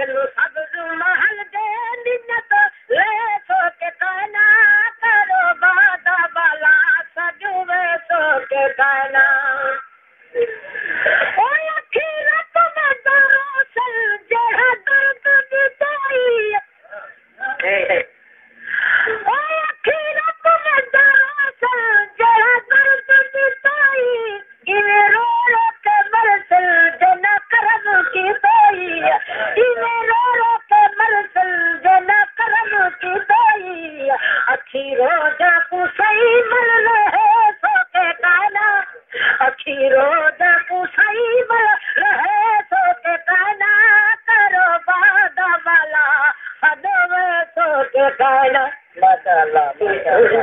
ساکن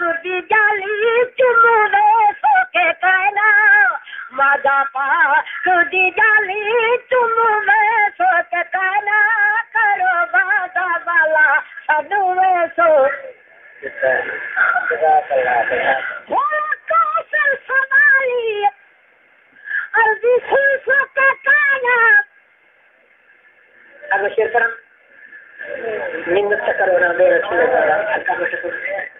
پاک جالی چمو دے سو کے کہنا ماجا پاک دی جالی چمو دے سو کے کہنا کرو بادا والا سدو سو۔ کوسل سوالی ارضی سو کے کہنا اب شیر کرم منت سے کرو نا میرا چھوڑے گا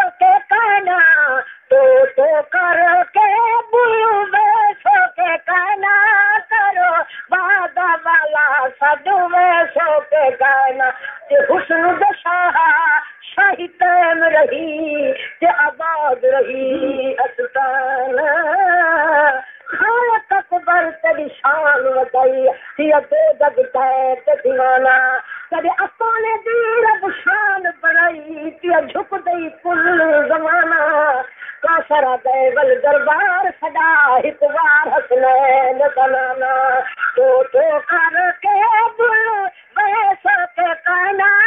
استان رہی کہ آباد رہی استان خاک اکبر تیری شان وکئی یہ بے دگتا ہے تے دیوانا کدے اساں نے دی شان بنائی تے جھک دئی کل زمانہ۔ کافر دے گل دربار صدا ایک حسنین بنانا۔ تو تو کر کے بل، ویسا کے کہنا۔